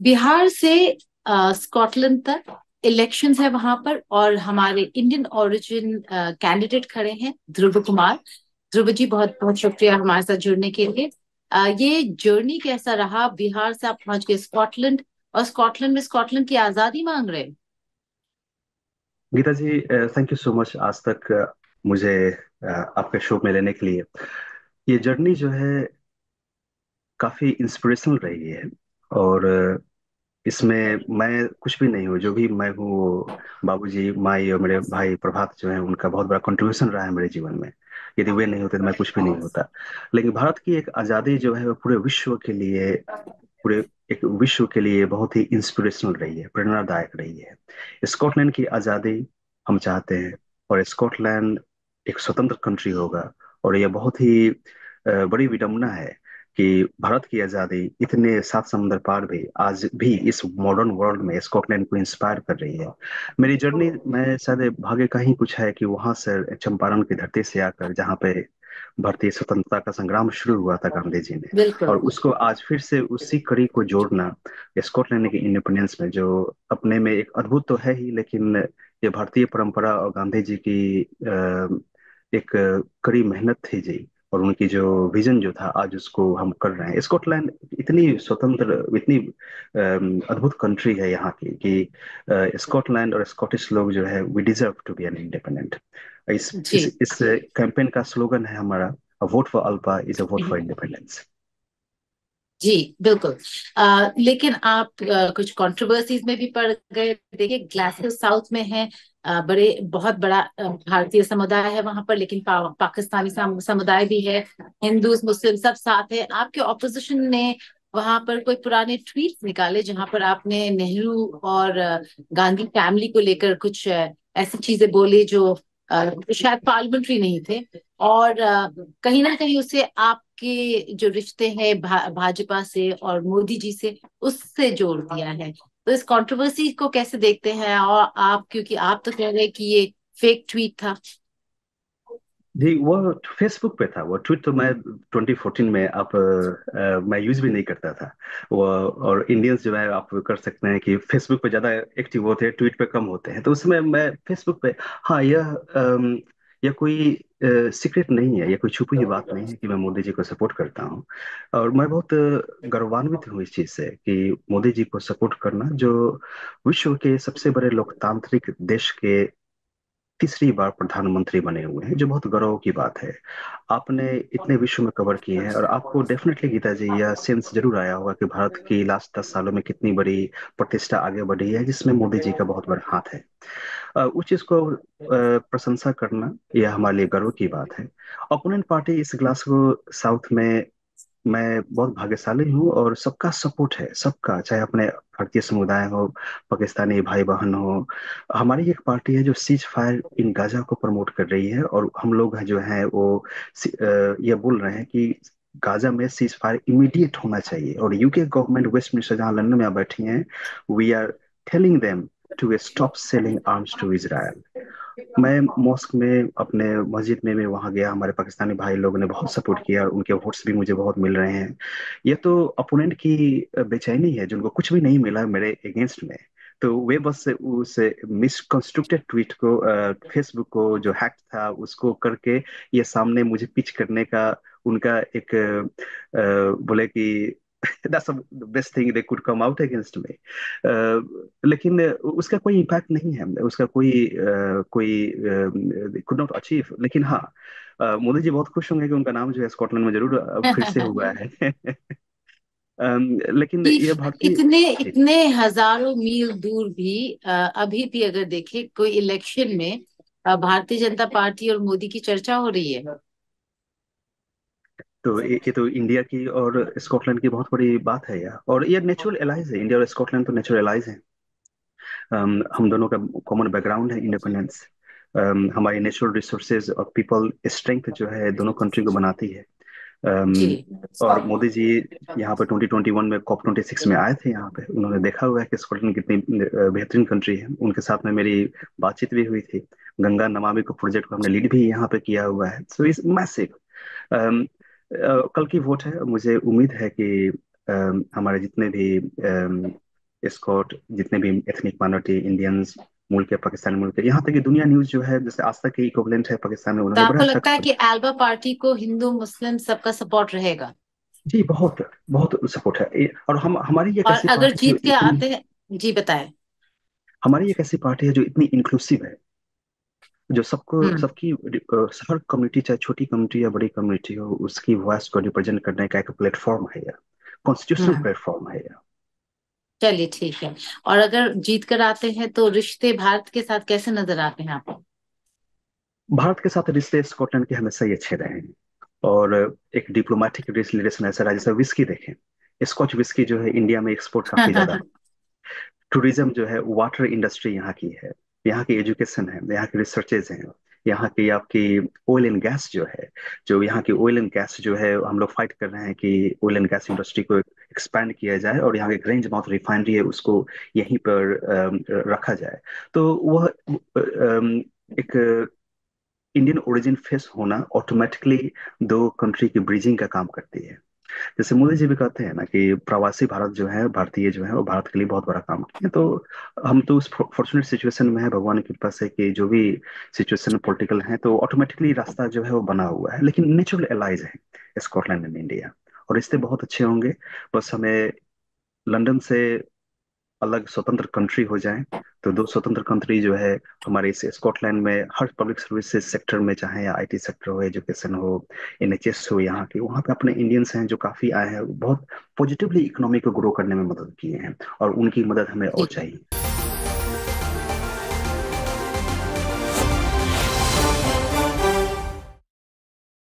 बिहार से स्कॉटलैंड तक इलेक्शंस है वहाँ पर और हमारे इंडियन ओरिजिन कैंडिडेट खड़े हैं ध्रुव कुमार। ध्रुव जी बहुत बहुत शुक्रिया हमारे साथ जुड़ने के लिए। uh, ये जर्नी कैसा रहा? बिहार से आप पहुँच गए स्कॉटलैंड और स्कॉटलैंड में स्कॉटलैंड की आज़ादी मांग रहे Geeta ji thank you so much आज तक मुझे आपके शो में लेने के लिए। ये जर्नी जो है काफ़ी इंस्पिरेशनल रही है। और इसमें मैं कुछ भी नहीं हूँ, जो भी मैं हूँ बाबूजी, माई और मेरे भाई प्रभात जो है, उनका बहुत बड़ा कंट्रीब्यूशन रहा है मेरे जीवन में। यदि वे नहीं होते तो मैं कुछ भी नहीं होता। लेकिन भारत की एक आज़ादी जो है, वो पूरे विश्व के लिए, पूरे एक विश्व के लिए बहुत ही इंस्पिरेशनल रही है, प्रेरणादायक रही है। स्कॉटलैंड की आज़ादी हम चाहते हैं, और स्कॉटलैंड एक स्वतंत्र कंट्री होगा, और यह बहुत ही बड़ी विडम्बना है। कि भारत की आज़ादी इतने सात समुद्र पार भी आज भी इस मॉडर्न वर्ल्ड में स्कॉटलैंड को इंस्पायर कर रही है। मेरी जर्नी में शायद भाग्य का ही कुछ है कि वहाँ से चंपारण की धरती से आकर जहाँ पे भारतीय स्वतंत्रता का संग्राम शुरू हुआ था गांधी जी ने। और उसको आज फिर से उसी कड़ी को जोड़ना स्कॉटलैंड के इंडिपेंडेंस में जो अपने में एक अद्भुत तो है ही लेकिन ये भारतीय परंपरा और गांधी जी की एक कड़ी मेहनत थी जी। और उनकी जो विजन जो था आज उसको हम कर रहे हैं। स्कॉटलैंड इतनी स्वतंत्र इतनी अद्भुत कंट्री है यहाँ की कि स्कॉटलैंड और स्कॉटिश लोग जो है we deserve to be an independent इस इस, इस कैंपेन का स्लोगन है हमारा vote for Alba is a vote for independence जी बिल्कुल। आ, लेकिन आप आ, कुछ कंट्रोवर्सीज में भी पड़ गए। देखिए ग्लासगो साउथ में है। आ, बड़े बहुत बड़ा भारतीय समुदाय है वहाँ पर लेकिन पा, पाकिस्तानी समुदाय भी है। हिंदू मुस्लिम सब साथ है। आपके ऑपोजिशन ने वहाँ पर कोई पुराने ट्वीट निकाले जहाँ पर आपने नेहरू और गांधी फैमिली को लेकर कुछ ऐसी चीज़ें बोली जो शायद पार्लियामेंट्री नहीं थे और कहीं ना कहीं उसे आपके जो रिश्ते हैं भा, भाजपा से और मोदी जी से उससे जोड़ दिया है। तो इस कंट्रोवर्सी को कैसे देखते हैं? और आप क्योंकि आप तो कह रहे हैं कि ये फेक ट्वीट था। जी वो फेसबुक पे था वो ट्वीट तो मैं 2014 में आप आ, मैं यूज़ भी नहीं करता था। वो और इंडियंस जो है आप कर सकते हैं कि फेसबुक पे ज़्यादा एक्टिव होते हैं ट्वीट पे कम होते हैं। तो उसमें मैं फेसबुक पे हाँ यह यह कोई सीक्रेट नहीं है यह कोई छुपी हुई बात नहीं है कि मैं मोदी जी को सपोर्ट करता हूँ। और मैं बहुत गौरवान्वित हूँ इस चीज़ से कि मोदी जी को सपोर्ट करना जो विश्व के सबसे बड़े लोकतांत्रिक देश के तीसरी बार प्रधानमंत्री बने हुए हैं, जो बहुत गौरव की बात है। आपने इतने विश्व में कवर किए हैं और आपको डेफिनेटली गीता जी, यह सेंस ज़रूर आया होगा कि भारत की लास्ट दस सालों में कितनी बड़ी प्रतिष्ठा आगे बढ़ी है, जिसमें मोदी जी का बहुत बड़ा हाथ है। उस चीज़ को प्रशंसा करना, यह हमारे लिए गर्व की बात है। ओपोनेंट पार्टी इस ग्लासगो साउथ में मैं बहुत भाग्यशाली हूँ और सबका सपोर्ट है, सबका, चाहे अपने भारतीय समुदाय हो, पाकिस्तानी भाई बहन हो। हमारी एक पार्टी है जो सीज फायर इन गाजा को प्रमोट कर रही है और हम लोग जो है वो ये बोल रहे हैं कि गाजा में सीज फायर इमीडिएट होना चाहिए और यूके गवर्नमेंट वेस्ट मिनिस्टर जहाँ लंदन में बैठी हैं we are telling them to stop selling arms to Israel मैं मॉस्क में, अपने मस्जिद में मैं वहाँ गया। हमारे पाकिस्तानी भाई लोगों ने बहुत सपोर्ट किया और उनके वोट्स भी मुझे बहुत मिल रहे हैं। ये तो अपोनेंट की बेचैनी है, जिनको कुछ भी नहीं मिला मेरे अगेंस्ट में। तो वे बस उस मिसकंस्ट्रक्टेड ट्वीट को फेसबुक को जो हैक था, उसको करके ये सामने मुझे पिच करने का, उनका एक बोले कि that's the best thing they could come out against me. Uh, लेकिन उसका कोई इम्पैक्ट नहीं है। उसका कोई uh, कोई कुड नॉट अचीव लेकिन हाँ uh, मोदी जी बहुत खुश होंगे कि उनका नाम जो है स्कॉटलैंड में ज़रूर फिर से हुआ है। Um, लेकिन ये भारतीय इतने इतने हज़ारों मील दूर भी अभी भी अगर देखे कोई इलेक्शन में भारतीय जनता पार्टी और मोदी की चर्चा हो रही है तो ये तो इंडिया की और स्कॉटलैंड की बहुत बड़ी बात है यार। और ये नेचुरल एलाइज है इंडिया और स्कॉटलैंड तो नेचुरल एलाइज है। Um, हम दोनों का कॉमन बैकग्राउंड है इंडिपेंडेंस um, हमारी नेचुरल रिसोर्सेज और पीपल स्ट्रेंथ जो है दोनों कंट्री को बनाती है। Um, और मोदी जी यहाँ पर 2021 में कॉप 26 में आए थे यहाँ पे। उन्होंने देखा हुआ है कि स्कॉटलैंड कितनी बेहतरीन कंट्री है। उनके साथ में मेरी बातचीत भी हुई थी। गंगा नमामि को प्रोजेक्ट को हमने लीड भी यहाँ पे किया हुआ है। सो इज़ मैसिव कल की वोट है। मुझे उम्मीद है कि हमारे जितने भी स्कॉट जितने भी एथनिक माइनॉरिटी इंडियंस मूल के पाकिस्तानी मूल के यहाँ तक कि दुनिया न्यूज़ जो है जैसे आज तक के इक्विवेलेंट है पाकिस्तान में तो उन्होंने बड़ा आपको अच्छा लगता है कि एल्बा पार्टी को हिंदू मुस्लिम सबका सपोर्ट रहेगा? जी बहुत बहुत सपोर्ट है। और हम हमारी एक और अगर जीत के आते हैं जी बताएँ। हमारी एक ऐसी पार्टी है जो इतनी इंक्लूसिव है। जो सबको हम्म। सबकी हर कम्युनिटी चाहे छोटी कम्युनिटी या बड़ी कम्युनिटी हो उसकी वॉइस को रिप्रेजेंट करने का एक प्लेटफॉर्म है यह। कॉन्स्टिट्यूशनल प्लेटफॉर्म है यह। चलिए ठीक है। और अगर जीत कर आते हैं तो रिश्ते भारत के साथ कैसे नज़र आते हैं आपको भारत के साथ रिश्ते स्कॉटलैंड के हमेशा ही अच्छे रहे हैं। और एक डिप्लोमेटिक रिलेशन ऐसा रहा जैसे विस्की देखें। स्कॉच विस्की जो है इंडिया में एक्सपोर्ट काफ़ी ज़्यादा टूरिज़्म जो है वाटर इंडस्ट्री यहाँ की है। यहाँ की एजुकेशन है, यहाँ की रिसर्चेज हैं, यहाँ की आपकी ऑयल एंड गैस जो है, जो यहाँ की ऑयल एंड गैस जो है, हम लोग फाइट कर रहे हैं कि ऑयल एंड गैस इंडस्ट्री को एक्सपैंड किया जाए और यहाँ की ग्रेंज माउथ रिफाइनरी है, उसको यहीं पर रखा जाए। तो वह एक इंडियन ओरिजिन फेस होना ऑटोमेटिकली दो कंट्री की ब्रिजिंग का काम करती है। जैसे मोदी जी भी कहते हैं ना कि प्रवासी भारत जो है, भारतीय जो है, वो भारत के लिए बहुत बड़ा काम किए तो हम तो उस फॉर्चुनेट सिचुएशन में है, भगवान की कृपा से कि जो भी सिचुएशन पॉलिटिकल है तो ऑटोमेटिकली रास्ता जो है, वो बना हुआ है। लेकिन नेचुरल एलाइज है स्कॉटलैंड एंड इंडिया और रिश्ते बहुत अच्छे होंगे, बस हमें लंदन से अलग स्वतंत्र कंट्री हो जाए तो दो स्वतंत्र कंट्री जो है हमारे इस स्कॉटलैंड में हर पब्लिक सर्विसेज़ सेक्टर में चाहे आई आईटी सेक्टर हो एजुकेशन हो एनएचएस हो यहाँ के वहाँ पे अपने इंडियंस हैं जो काफ़ी आए हैं बहुत पॉजिटिवली इकोनॉमी को ग्रो करने में मदद किए हैं और उनकी मदद हमें और चाहिए।